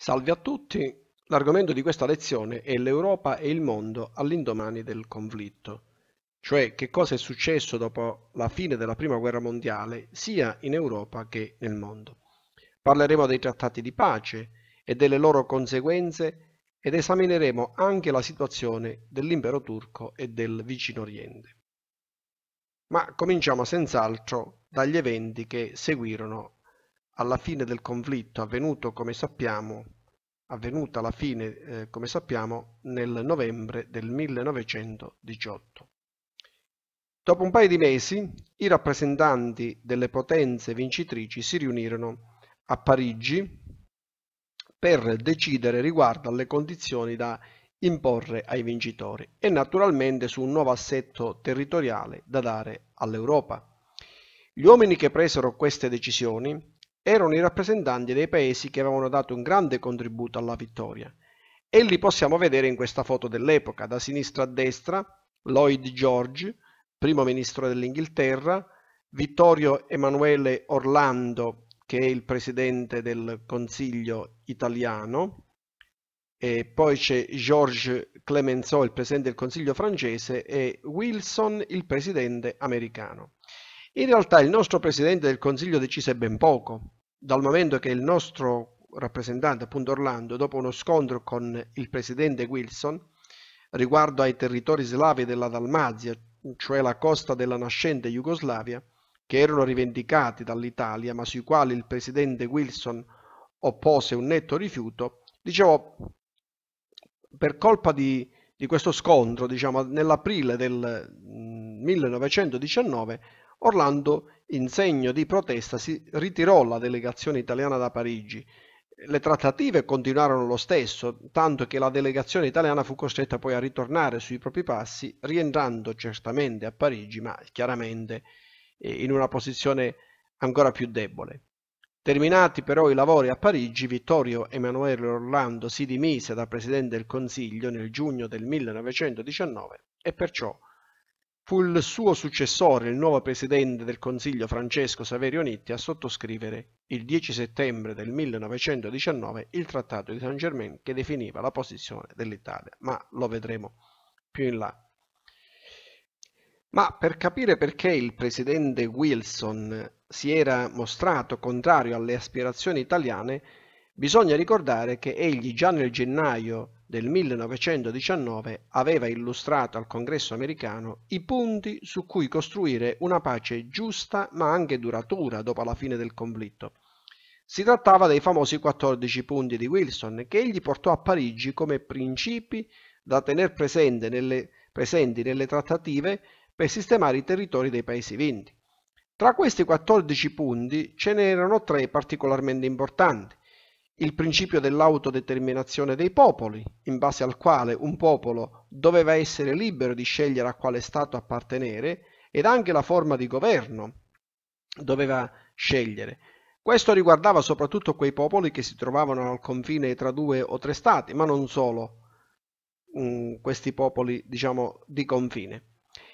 Salve a tutti, l'argomento di questa lezione è l'Europa e il mondo all'indomani del conflitto, cioè che cosa è successo dopo la fine della Prima Guerra Mondiale sia in Europa che nel mondo. Parleremo dei trattati di pace e delle loro conseguenze ed esamineremo anche la situazione dell'impero turco e del vicino Oriente. Ma cominciamo senz'altro dagli eventi che seguirono alla fine del conflitto avvenuto come sappiamo, avvenuta alla fine eh, come sappiamo nel novembre del 1918. Dopo un paio di mesi i rappresentanti delle potenze vincitrici si riunirono a Parigi per decidere riguardo alle condizioni da imporre ai vincitori e naturalmente su un nuovo assetto territoriale da dare all'Europa. Gli uomini che presero queste decisioni erano i rappresentanti dei paesi che avevano dato un grande contributo alla vittoria e li possiamo vedere in questa foto dell'epoca, da sinistra a destra Lloyd George, primo ministro dell'Inghilterra, Vittorio Emanuele Orlando, che è il presidente del Consiglio italiano, e poi c'è Georges Clemenceau, il presidente del Consiglio francese, e Wilson, il presidente americano. In realtà il nostro presidente del Consiglio decise ben poco, dal momento che il nostro rappresentante, appunto Orlando, dopo uno scontro con il presidente Wilson riguardo ai territori slavi della Dalmazia, cioè la costa della nascente Jugoslavia, che erano rivendicati dall'Italia, ma sui quali il presidente Wilson oppose un netto rifiuto, dicevo, per colpa di, di questo scontro, diciamo, nell'aprile del 1919, mm, Orlando, in segno di protesta, si ritirò la delegazione italiana da Parigi. Le trattative continuarono lo stesso, tanto che la delegazione italiana fu costretta poi a ritornare sui propri passi, rientrando certamente a Parigi, ma chiaramente eh, in una posizione ancora più debole. Terminati però i lavori a Parigi, Vittorio Emanuele Orlando si dimise da Presidente del Consiglio nel giugno del 1919 e perciò Fu il suo successore, il nuovo presidente del Consiglio Francesco Saverio Nitti, a sottoscrivere il 10 settembre del 1919 il Trattato di Saint Germain che definiva la posizione dell'Italia, ma lo vedremo più in là. Ma per capire perché il presidente Wilson si era mostrato contrario alle aspirazioni italiane, bisogna ricordare che egli già nel gennaio del 1919 aveva illustrato al Congresso americano i punti su cui costruire una pace giusta ma anche duratura dopo la fine del conflitto. Si trattava dei famosi 14 punti di Wilson che egli portò a Parigi come principi da tenere presente nelle, presenti nelle trattative per sistemare i territori dei paesi vinti. Tra questi 14 punti ce n'erano tre particolarmente importanti il principio dell'autodeterminazione dei popoli, in base al quale un popolo doveva essere libero di scegliere a quale Stato appartenere, ed anche la forma di governo doveva scegliere. Questo riguardava soprattutto quei popoli che si trovavano al confine tra due o tre stati, ma non solo um, questi popoli, diciamo, di confine.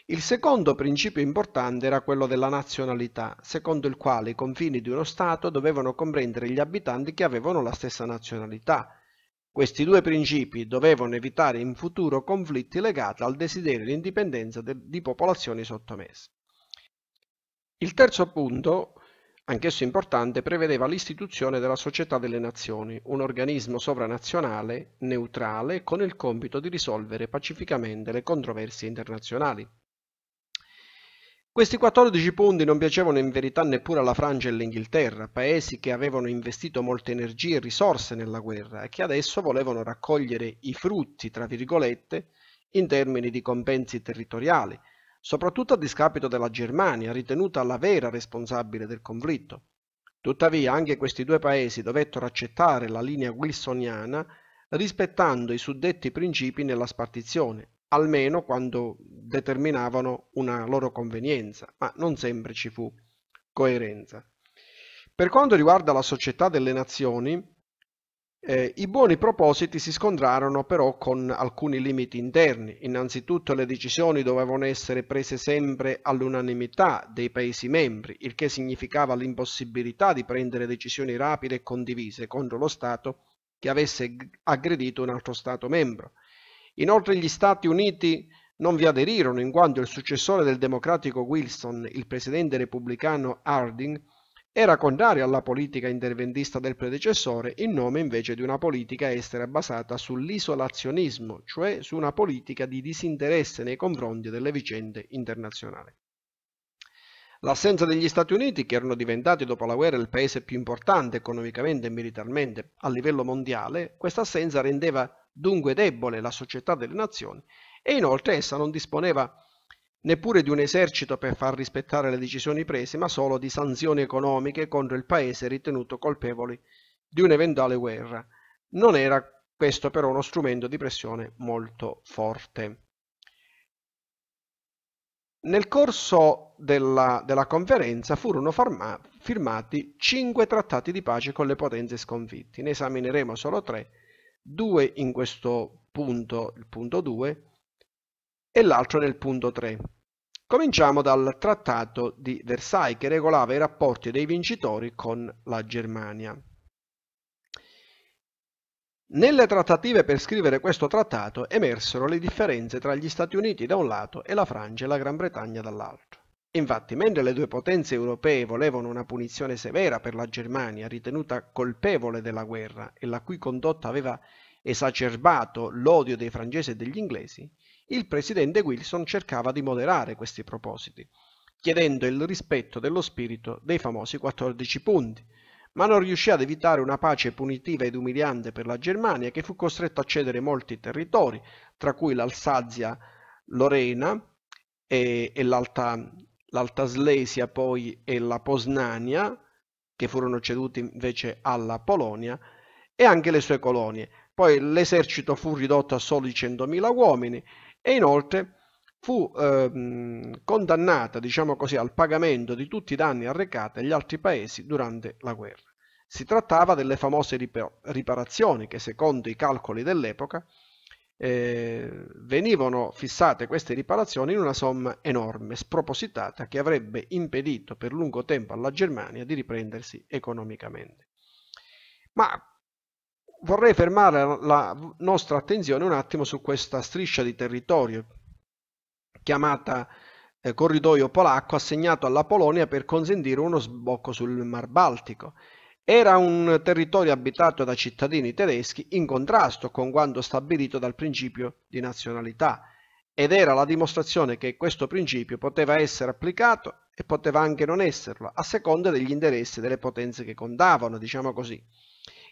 Il secondo principio importante era quello della nazionalità, secondo il quale i confini di uno Stato dovevano comprendere gli abitanti che avevano la stessa nazionalità. Questi due principi dovevano evitare in futuro conflitti legati al desiderio di indipendenza di popolazioni sottomesse. Il terzo punto, anch'esso importante, prevedeva l'istituzione della Società delle Nazioni, un organismo sovranazionale, neutrale, con il compito di risolvere pacificamente le controversie internazionali. Questi 14 punti non piacevano in verità neppure alla Francia e all'Inghilterra, paesi che avevano investito molte energie e risorse nella guerra e che adesso volevano raccogliere i frutti, tra virgolette, in termini di compensi territoriali, soprattutto a discapito della Germania, ritenuta la vera responsabile del conflitto. Tuttavia anche questi due paesi dovettero accettare la linea wilsoniana rispettando i suddetti principi nella spartizione almeno quando determinavano una loro convenienza, ma non sempre ci fu coerenza. Per quanto riguarda la società delle nazioni, eh, I buoni propositi si scontrarono però con alcuni limiti interni. Innanzitutto le decisioni dovevano essere prese sempre all'unanimità dei Paesi membri, il che significava l'impossibilità di prendere decisioni rapide e condivise contro lo Stato che avesse aggredito un altro Stato membro. Inoltre gli Stati Uniti non vi aderirono in quanto il successore del democratico Wilson, il presidente repubblicano Harding, era contrario alla politica interventista del predecessore in nome invece di una politica estera basata sull'isolazionismo, cioè su una politica di disinteresse nei confronti delle vicende internazionali. L'assenza degli Stati Uniti, che erano diventati dopo la guerra il paese più importante economicamente e militarmente a livello mondiale, questa assenza rendeva dunque debole la società delle nazioni e inoltre essa non disponeva neppure di un esercito per far rispettare le decisioni prese, ma solo di sanzioni economiche contro il paese ritenuto colpevole di un'eventuale guerra. Non era questo però uno strumento di pressione molto forte. Nel corso della, della conferenza furono farma, firmati cinque trattati di pace con le potenze sconfitte. Ne esamineremo solo tre, due in questo punto, il punto 2, e l'altro nel punto 3. Cominciamo dal Trattato di Versailles che regolava i rapporti dei vincitori con la Germania. Nelle trattative per scrivere questo trattato emersero le differenze tra gli Stati Uniti da un lato e la Francia e la Gran Bretagna dall'altro. Infatti, mentre le due potenze europee volevano una punizione severa per la Germania, ritenuta colpevole della guerra e la cui condotta aveva esacerbato l'odio dei francesi e degli inglesi, il presidente Wilson cercava di moderare questi propositi, chiedendo il rispetto dello spirito dei famosi 14 punti, ma non riuscì ad evitare una pace punitiva ed umiliante per la Germania che fu costretta a cedere molti territori, tra cui l'Alsazia Lorena e, e l'Alta, l'Alta Slesia poi e la Posnania, che furono ceduti invece alla Polonia, e anche le sue colonie. Poi l'esercito fu ridotto a soli 100.000 uomini e inoltre fu ehm, condannata, diciamo così, al pagamento di tutti i danni arrecati agli altri paesi durante la guerra. Si trattava delle famose riparazioni che, secondo i calcoli dell'epoca, eh, venivano fissate queste riparazioni in una somma enorme, spropositata, che avrebbe impedito per lungo tempo alla Germania di riprendersi economicamente. Ma vorrei fermare la nostra attenzione un attimo su questa striscia di territorio chiamata eh, corridoio polacco assegnato alla Polonia per consentire uno sbocco sul Mar Baltico. Era un territorio abitato da cittadini tedeschi in contrasto con quanto stabilito dal principio di nazionalità ed era la dimostrazione che questo principio poteva essere applicato e poteva anche non esserlo, a seconda degli interessi delle potenze che contavano, diciamo così.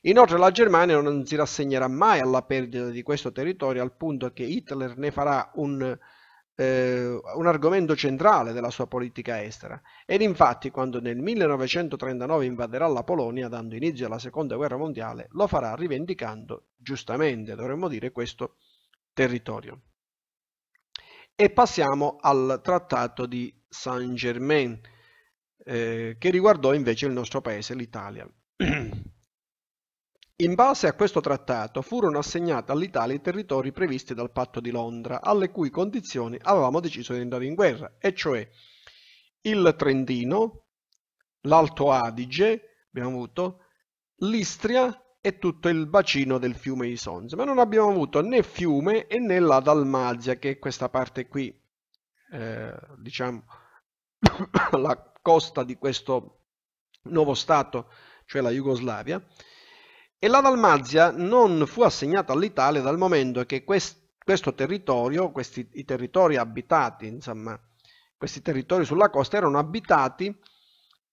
Inoltre la Germania non si rassegnerà mai alla perdita di questo territorio al punto che Hitler ne farà un, eh, un argomento centrale della sua politica estera. Ed infatti quando nel 1939 invaderà la Polonia dando inizio alla seconda guerra mondiale lo farà rivendicando giustamente, dovremmo dire, questo territorio. E passiamo al trattato di Saint-Germain eh, che riguardò invece il nostro paese, l'Italia. In base a questo trattato furono assegnati all'Italia i territori previsti dal patto di Londra, alle cui condizioni avevamo deciso di andare in guerra, e cioè il Trentino, l'Alto Adige, abbiamo avuto, l'Istria e tutto il bacino del fiume Isonzo, ma non abbiamo avuto né fiume né la Dalmazia, che è questa parte qui, eh, diciamo, la costa di questo nuovo Stato, cioè la Jugoslavia, e la Dalmazia non fu assegnata all'Italia dal momento che quest, questo territorio, questi i territori abitati, insomma, questi territori sulla costa erano abitati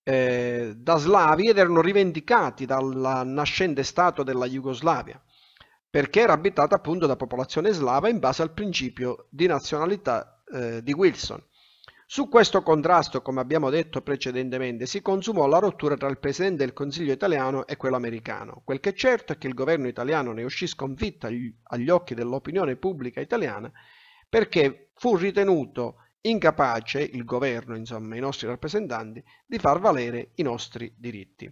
eh, da slavi ed erano rivendicati dal nascente stato della Jugoslavia, perché era abitata appunto da popolazione slava in base al principio di nazionalità eh, di Wilson. Su questo contrasto, come abbiamo detto precedentemente, si consumò la rottura tra il Presidente del Consiglio italiano e quello americano. Quel che è certo è che il governo italiano ne uscì sconfitto agli occhi dell'opinione pubblica italiana perché fu ritenuto incapace, il governo, insomma, i nostri rappresentanti, di far valere i nostri diritti.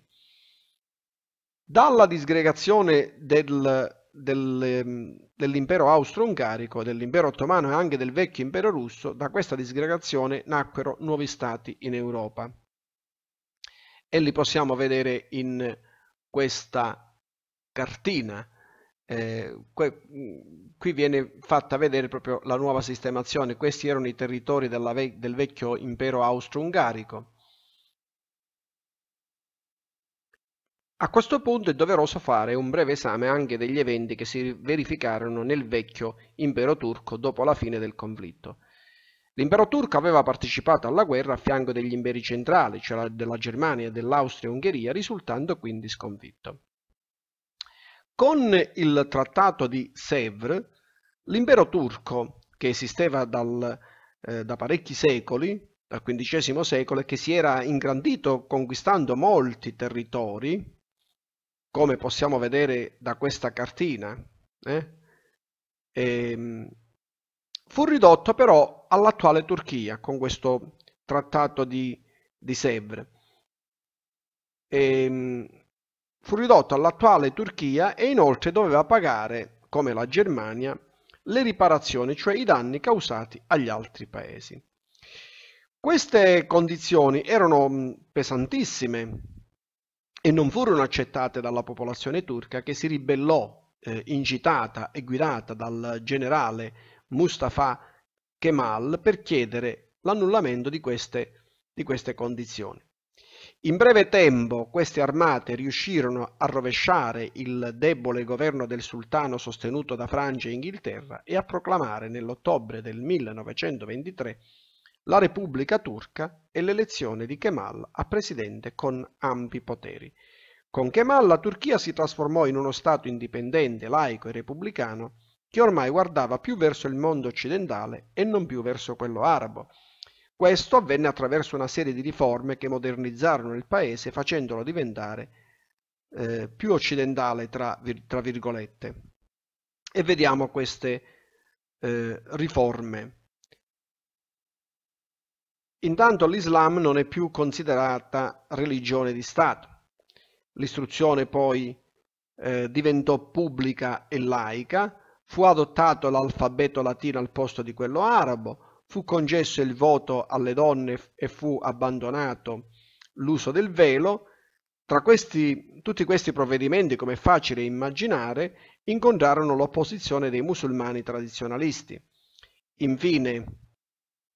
Dalla disgregazione del del, ehm, dell'impero austro-ungarico, dell'impero ottomano e anche del vecchio impero russo, da questa disgregazione nacquero nuovi stati in Europa. E li possiamo vedere in questa cartina. Eh, qui viene fatta vedere proprio la nuova sistemazione. Questi erano i territori ve del vecchio impero austro-ungarico. A questo punto è doveroso fare un breve esame anche degli eventi che si verificarono nel vecchio impero turco dopo la fine del conflitto. L'impero turco aveva partecipato alla guerra a fianco degli imperi centrali, cioè della Germania, dell'Austria e Ungheria, risultando quindi sconfitto. Con il trattato di Sèvres, l'impero turco, che esisteva dal, eh, da parecchi secoli, dal XV secolo, e che si era ingrandito conquistando molti territori, come possiamo vedere da questa cartina, eh? ehm, fu ridotto però all'attuale Turchia con questo trattato di, di Sèvres. E, ehm, fu ridotto all'attuale Turchia e inoltre doveva pagare, come la Germania, le riparazioni, cioè i danni causati agli altri paesi. Queste condizioni erano pesantissime e non furono accettate dalla popolazione turca che si ribellò eh, incitata e guidata dal generale Mustafa Kemal per chiedere l'annullamento di queste, di queste condizioni. In breve tempo queste armate riuscirono a rovesciare il debole governo del sultano sostenuto da Francia e Inghilterra e a proclamare nell'ottobre del 1923 la Repubblica turca e l'elezione di Kemal a presidente con ampi poteri. Con Kemal la Turchia si trasformò in uno Stato indipendente, laico e repubblicano che ormai guardava più verso il mondo occidentale e non più verso quello arabo. Questo avvenne attraverso una serie di riforme che modernizzarono il paese facendolo diventare eh, più occidentale tra, tra, virgolette. E vediamo queste eh, riforme. Intanto l'Islam non è più considerata religione di Stato. L'istruzione poi eh, diventò pubblica e laica, fu adottato l'alfabeto latino al posto di quello arabo, fu concesso il voto alle donne e fu abbandonato l'uso del velo. Tra questi, tutti questi provvedimenti, come è facile immaginare, incontrarono l'opposizione dei musulmani tradizionalisti. Infine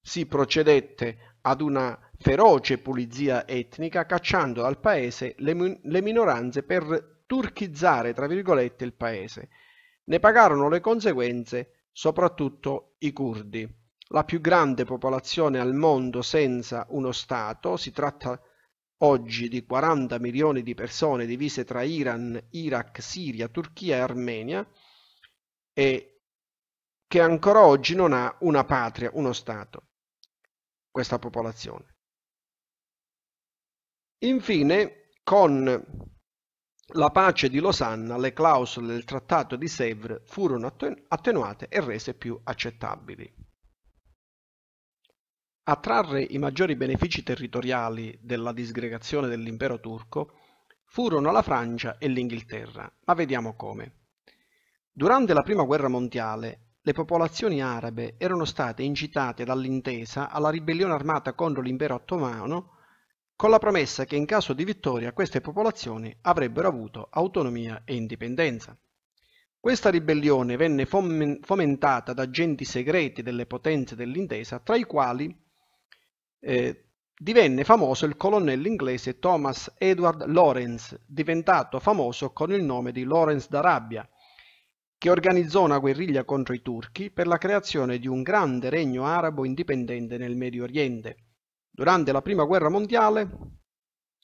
si procedette ad una feroce pulizia etnica cacciando dal paese le, le minoranze per turchizzare tra virgolette il paese. Ne pagarono le conseguenze soprattutto i curdi, la più grande popolazione al mondo senza uno Stato, si tratta oggi di 40 milioni di persone divise tra Iran, Iraq, Siria, Turchia e Armenia, e che ancora oggi non ha una patria, uno Stato questa popolazione. Infine, con la pace di Losanna, le clausole del trattato di Sèvres furono attenuate e rese più accettabili. A trarre i maggiori benefici territoriali della disgregazione dell'impero turco furono la Francia e l'Inghilterra, ma vediamo come. Durante la Prima Guerra Mondiale le popolazioni arabe erano state incitate dall'intesa alla ribellione armata contro l'impero ottomano con la promessa che in caso di vittoria queste popolazioni avrebbero avuto autonomia e indipendenza. Questa ribellione venne fomentata da agenti segreti delle potenze dell'intesa, tra i quali eh, divenne famoso il colonnello inglese Thomas Edward Lawrence, diventato famoso con il nome di Lawrence d'Arabia, che organizzò una guerriglia contro i turchi per la creazione di un grande regno arabo indipendente nel Medio Oriente. Durante la Prima Guerra Mondiale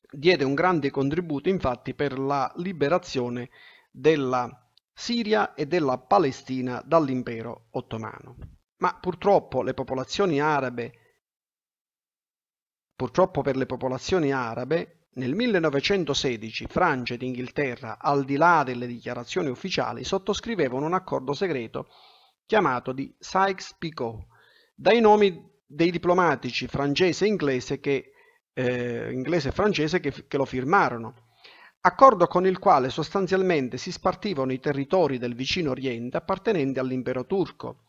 diede un grande contributo infatti per la liberazione della Siria e della Palestina dall'impero ottomano. Ma purtroppo le popolazioni arabe Purtroppo per le popolazioni arabe nel 1916 Francia ed Inghilterra, al di là delle dichiarazioni ufficiali, sottoscrivevano un accordo segreto chiamato di Sykes-Picot, dai nomi dei diplomatici francese e inglese, che, eh, inglese e francese che, che lo firmarono, accordo con il quale sostanzialmente si spartivano i territori del vicino Oriente appartenenti all'impero turco,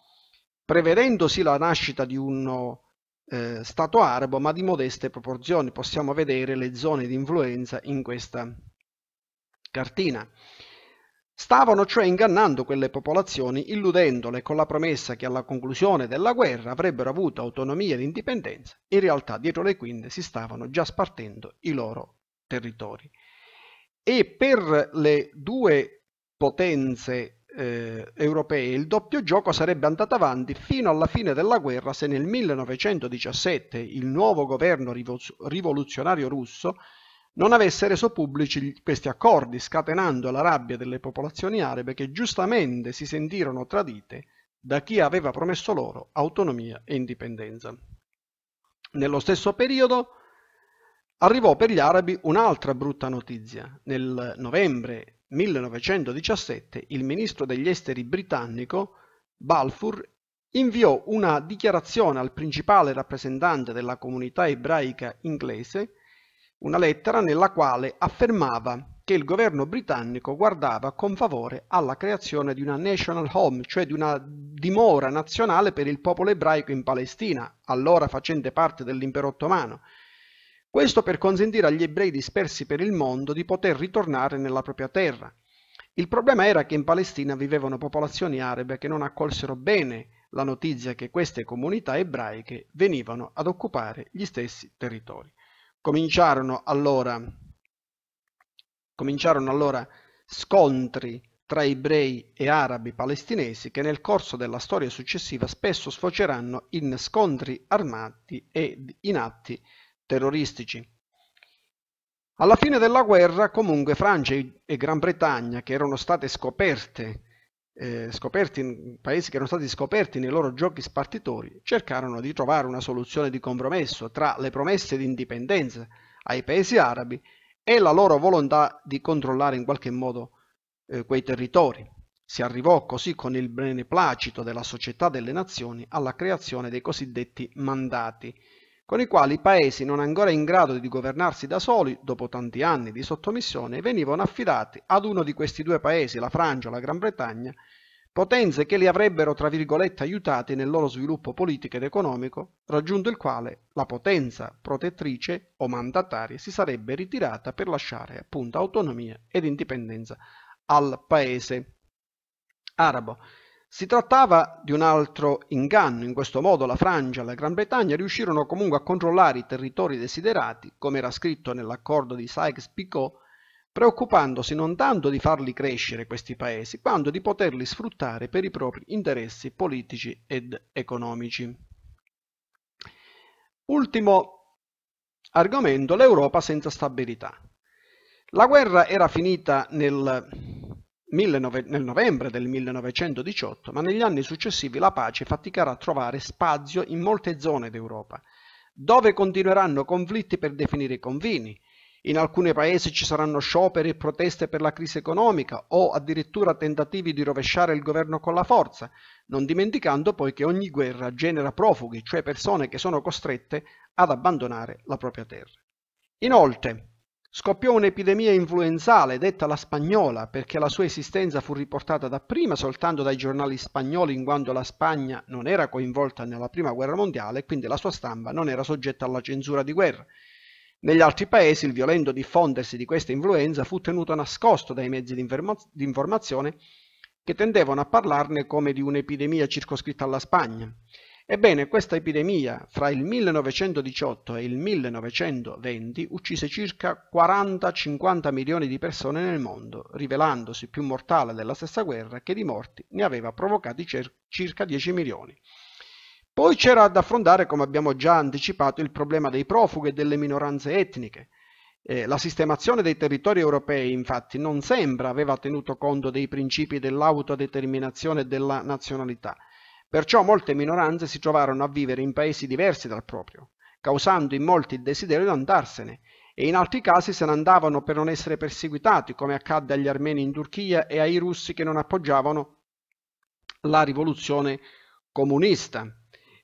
prevedendosi la nascita di uno eh, Stato arabo, ma di modeste proporzioni. Possiamo vedere le zone di influenza in questa cartina. Stavano cioè ingannando quelle popolazioni, illudendole con la promessa che alla conclusione della guerra avrebbero avuto autonomia ed indipendenza. In realtà dietro le quinte si stavano già spartendo i loro territori. E per le due potenze eh, europee il doppio gioco sarebbe andato avanti fino alla fine della guerra se nel 1917 il nuovo governo rivoluzionario russo non avesse reso pubblici questi accordi, scatenando la rabbia delle popolazioni arabe che giustamente si sentirono tradite da chi aveva promesso loro autonomia e indipendenza. Nello stesso periodo arrivò per gli arabi un'altra brutta notizia. Nel novembre 1917 il ministro degli esteri britannico Balfour inviò una dichiarazione al principale rappresentante della comunità ebraica inglese una lettera nella quale affermava che il governo britannico guardava con favore alla creazione di una national home, cioè di una dimora nazionale per il popolo ebraico in Palestina, allora facente parte dell'impero ottomano. Questo per consentire agli ebrei dispersi per il mondo di poter ritornare nella propria terra. Il problema era che in Palestina vivevano popolazioni arabe che non accolsero bene la notizia che queste comunità ebraiche venivano ad occupare gli stessi territori. Cominciarono allora, cominciarono allora scontri tra ebrei e arabi palestinesi che nel corso della storia successiva spesso sfoceranno in scontri armati e in atti terroristici. Alla fine della guerra comunque Francia e Gran Bretagna, che erano state scoperte, eh, scoperti, paesi che erano stati scoperti nei loro giochi spartitori, cercarono di trovare una soluzione di compromesso tra le promesse di indipendenza ai paesi arabi e la loro volontà di controllare in qualche modo eh, quei territori. Si arrivò così con il beneplacito della società delle nazioni alla creazione dei cosiddetti mandati, con i quali i paesi non ancora in grado di governarsi da soli, dopo tanti anni di sottomissione, venivano affidati ad uno di questi due paesi, la Francia o la Gran Bretagna, potenze che li avrebbero, tra virgolette, aiutati nel loro sviluppo politico ed economico, raggiunto il quale la potenza protettrice o mandataria si sarebbe ritirata per lasciare appunto autonomia ed indipendenza al paese arabo. Si trattava di un altro inganno, in questo modo la Francia e la Gran Bretagna riuscirono comunque a controllare i territori desiderati, come era scritto nell'accordo di Sykes-Picot, preoccupandosi non tanto di farli crescere questi paesi, quanto di poterli sfruttare per i propri interessi politici ed economici. Ultimo argomento, l'Europa senza stabilità. La guerra era finita nel nel novembre del 1918, ma negli anni successivi la pace faticherà a trovare spazio in molte zone d'Europa, dove continueranno conflitti per definire i confini. In alcuni paesi ci saranno scioperi e proteste per la crisi economica o addirittura tentativi di rovesciare il governo con la forza, non dimenticando poi che ogni guerra genera profughi, cioè persone che sono costrette ad abbandonare la propria terra. Inoltre, Scoppiò un'epidemia influenzale detta la spagnola perché la sua esistenza fu riportata dapprima soltanto dai giornali spagnoli in quanto la Spagna non era coinvolta nella prima guerra mondiale e quindi la sua stampa non era soggetta alla censura di guerra. Negli altri paesi il violento diffondersi di questa influenza fu tenuto nascosto dai mezzi di, informazione che tendevano a parlarne come di un'epidemia circoscritta alla Spagna. Ebbene, questa epidemia fra il 1918 e il 1920 uccise circa 40-50 milioni di persone nel mondo, rivelandosi più mortale della stessa guerra che di morti ne aveva provocati circa 10 milioni. Poi c'era da affrontare, come abbiamo già anticipato, il problema dei profughi e delle minoranze etniche. Eh, la sistemazione dei territori europei, infatti, non sembra aveva tenuto conto dei principi dell'autodeterminazione e della nazionalità, Perciò molte minoranze si trovarono a vivere in paesi diversi dal proprio, causando in molti il desiderio di andarsene, e in altri casi se ne andavano per non essere perseguitati, come accadde agli armeni in Turchia e ai russi che non appoggiavano la rivoluzione comunista.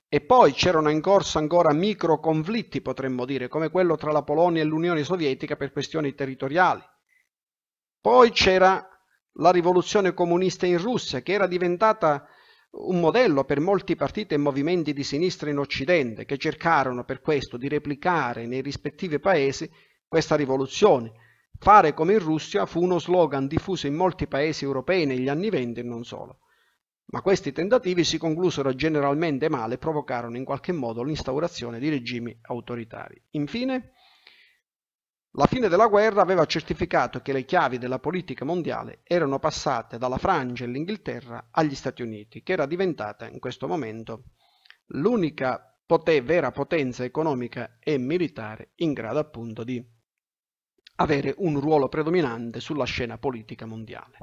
E poi c'erano in corso ancora micro conflitti, potremmo dire, come quello tra la Polonia e l'Unione Sovietica per questioni territoriali. Poi c'era la rivoluzione comunista in Russia, che era diventata un modello per molti partiti e movimenti di sinistra in Occidente che cercarono per questo di replicare nei rispettivi paesi questa rivoluzione, Fare come in Russia fu uno slogan diffuso in molti paesi europei negli anni venti e non solo. Ma questi tentativi si conclusero generalmente male e provocarono in qualche modo l'instaurazione di regimi autoritari. Infine, la fine della guerra aveva certificato che le chiavi della politica mondiale erano passate dalla Francia e l'Inghilterra agli Stati Uniti, che era diventata in questo momento l'unica pote vera potenza economica e militare in grado appunto di avere un ruolo predominante sulla scena politica mondiale.